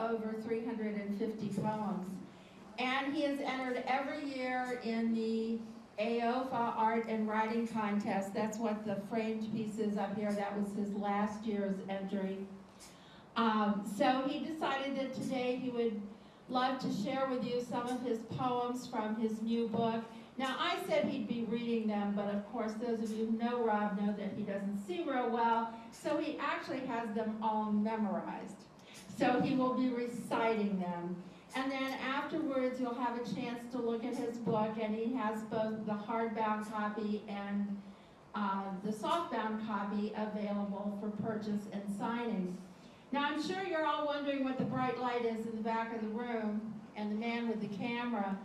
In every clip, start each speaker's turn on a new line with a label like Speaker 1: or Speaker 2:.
Speaker 1: over 350 poems. And he is entered every year in the AOFA Art and Writing Contest. That's what the framed piece is up here. That was his last year's entry. Um, so he decided that today he would love to share with you some of his poems from his new book. Now, I said he'd be reading them, but of course, those of you who know Rob know that he doesn't see real well, so he actually has them all memorized. So he will be reciting them. And then afterwards, you'll have a chance to look at his book, and he has both the hardbound copy and uh, the softbound copy available for purchase and signing. Now, I'm sure you're all wondering what the bright light is in the back of the room and the man with the camera.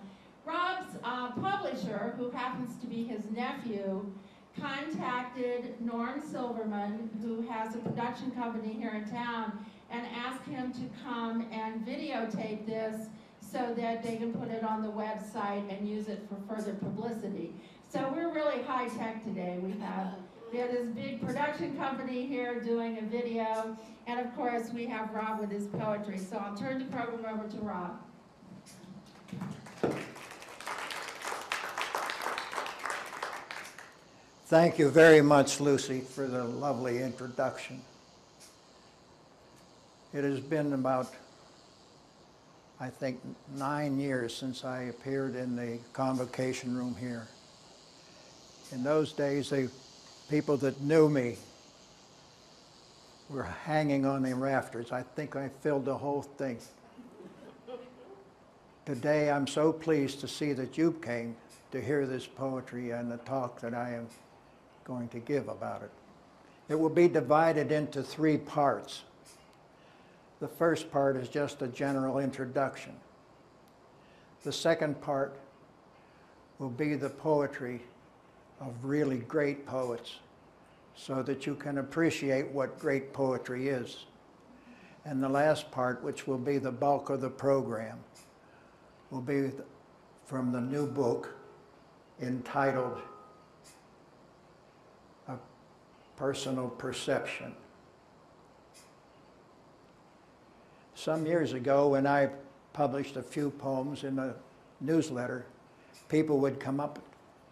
Speaker 1: Rob's uh, publisher, who happens to be his nephew, contacted Norm Silverman, who has a production company here in town, and asked him to come and videotape this so that they can put it on the website and use it for further publicity. So we're really high tech today. We have we have this big production company here doing a video, and of course we have Rob with his poetry. So I'll turn the program over to Rob.
Speaker 2: Thank you very much, Lucy, for the lovely introduction. It has been about, I think, nine years since I appeared in the convocation room here. In those days, the people that knew me were hanging on the rafters. I think I filled the whole thing. Today, I'm so pleased to see that you came to hear this poetry and the talk that I am going to give about it. It will be divided into three parts. The first part is just a general introduction. The second part will be the poetry of really great poets so that you can appreciate what great poetry is. And the last part, which will be the bulk of the program, will be from the new book entitled A Personal Perception. Some years ago, when I published a few poems in a newsletter, people would come up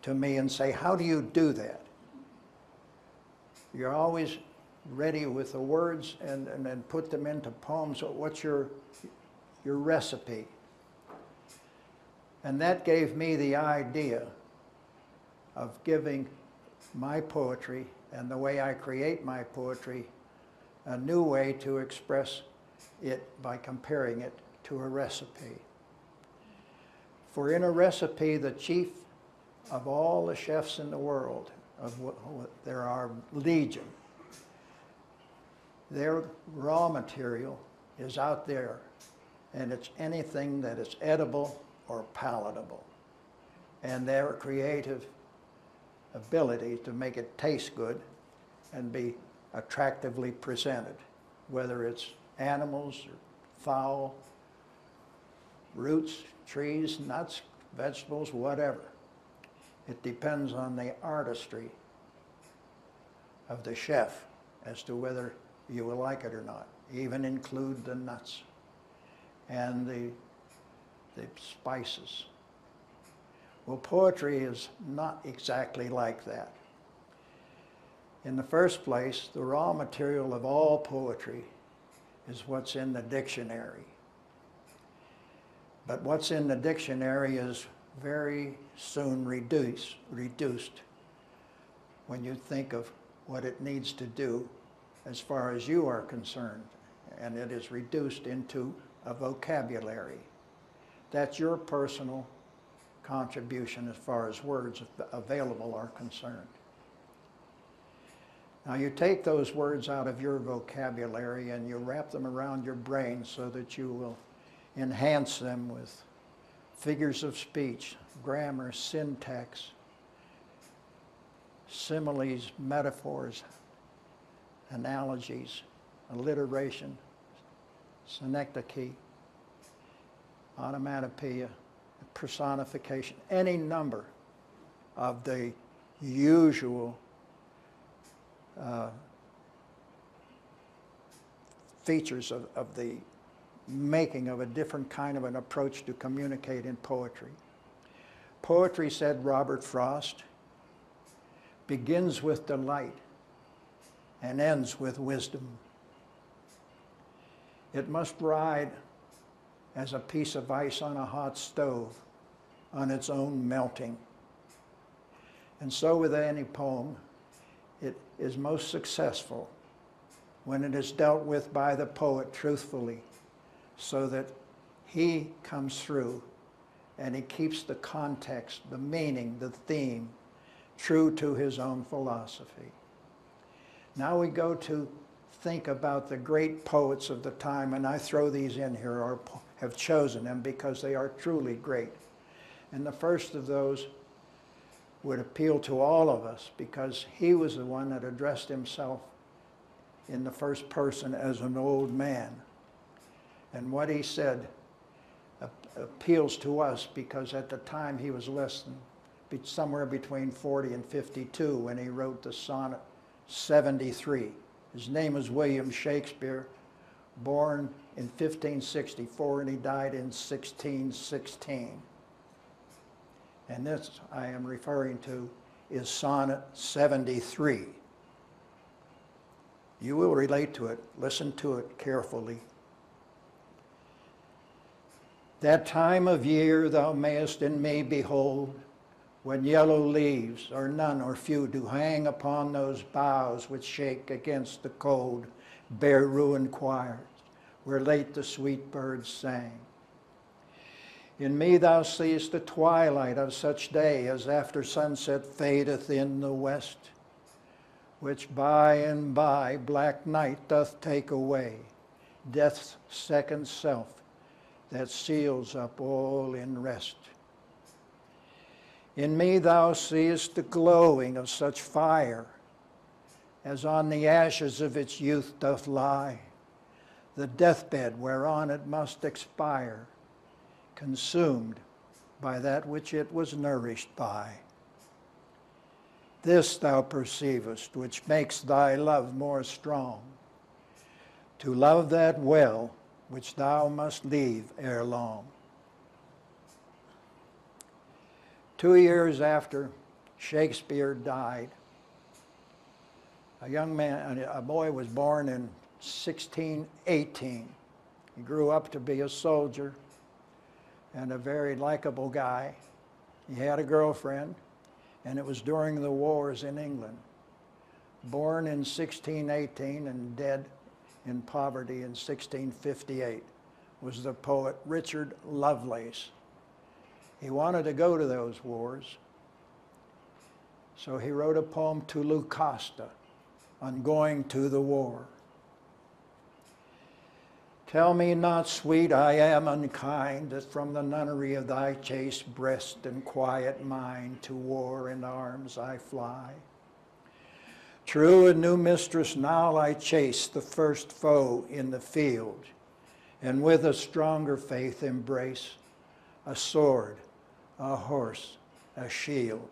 Speaker 2: to me and say, How do you do that? You're always ready with the words and, and then put them into poems. What's your, your recipe? And that gave me the idea of giving my poetry and the way I create my poetry a new way to express it by comparing it to a recipe. For in a recipe, the chief of all the chefs in the world, of what, what there are legion, their raw material is out there, and it's anything that is edible or palatable. And their creative ability to make it taste good and be attractively presented, whether it's animals or fowl, roots, trees, nuts, vegetables, whatever. It depends on the artistry of the chef as to whether you will like it or not. Even include the nuts and the, the spices. Well, poetry is not exactly like that. In the first place, the raw material of all poetry is what's in the dictionary. But what's in the dictionary is very soon reduced, reduced when you think of what it needs to do as far as you are concerned. And it is reduced into a vocabulary. That's your personal contribution as far as words available are concerned. Now you take those words out of your vocabulary and you wrap them around your brain so that you will enhance them with figures of speech, grammar, syntax, similes, metaphors, analogies, alliteration, synecdoche, onomatopoeia, personification, any number of the usual uh, features of, of the making of a different kind of an approach to communicate in poetry. Poetry, said Robert Frost, begins with delight and ends with wisdom. It must ride as a piece of ice on a hot stove on its own melting. And so, with any poem, it is most successful when it is dealt with by the poet truthfully, so that he comes through and he keeps the context, the meaning, the theme true to his own philosophy. Now we go to think about the great poets of the time, and I throw these in here or have chosen them because they are truly great. And the first of those would appeal to all of us because he was the one that addressed himself in the first person as an old man. And what he said appeals to us because at the time he was less than somewhere between 40 and 52 when he wrote the sonnet 73. His name is William Shakespeare, born in 1564 and he died in 1616. And this I am referring to is Sonnet 73. You will relate to it. Listen to it carefully. That time of year thou mayest in me behold, when yellow leaves, or none or few, do hang upon those boughs which shake against the cold, bare ruined choirs, where late the sweet birds sang. In me thou seest the twilight of such day as after sunset fadeth in the west, which by and by black night doth take away, death's second self that seals up all in rest. In me thou seest the glowing of such fire as on the ashes of its youth doth lie, the deathbed whereon it must expire consumed by that which it was nourished by. This thou perceivest, which makes thy love more strong, to love that well which thou must leave ere long. Two years after Shakespeare died, a young man, a boy was born in 1618. He grew up to be a soldier and a very likable guy. He had a girlfriend, and it was during the wars in England. Born in 1618 and dead in poverty in 1658 was the poet Richard Lovelace. He wanted to go to those wars, so he wrote a poem to Lucasta on going to the war. Tell me not, sweet, I am unkind, that from the nunnery of thy chaste breast and quiet mind to war and arms I fly. True, a new mistress now I chase the first foe in the field, and with a stronger faith embrace a sword, a horse, a shield.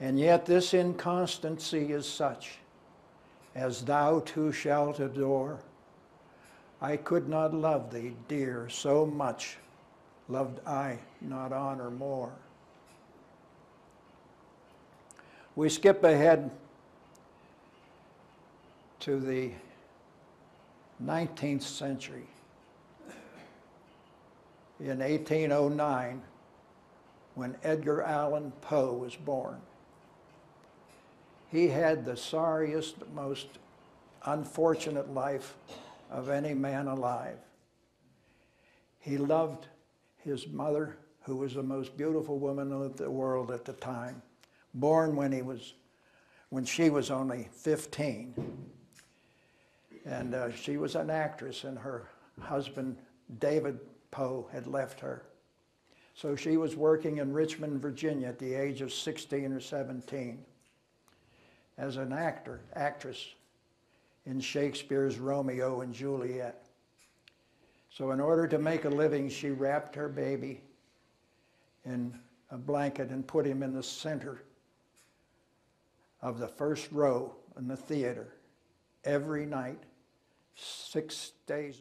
Speaker 2: And yet this inconstancy is such as thou too shalt adore I could not love thee, dear, so much loved I not honor more. We skip ahead to the 19th century. In 1809, when Edgar Allan Poe was born, he had the sorriest, most unfortunate life of any man alive. He loved his mother, who was the most beautiful woman of the world at the time, born when he was, when she was only 15. And uh, she was an actress, and her husband, David Poe, had left her. So she was working in Richmond, Virginia at the age of 16 or 17 as an actor, actress in Shakespeare's Romeo and Juliet. So, in order to make a living, she wrapped her baby in a blanket and put him in the center of the first row in the theater every night, six days.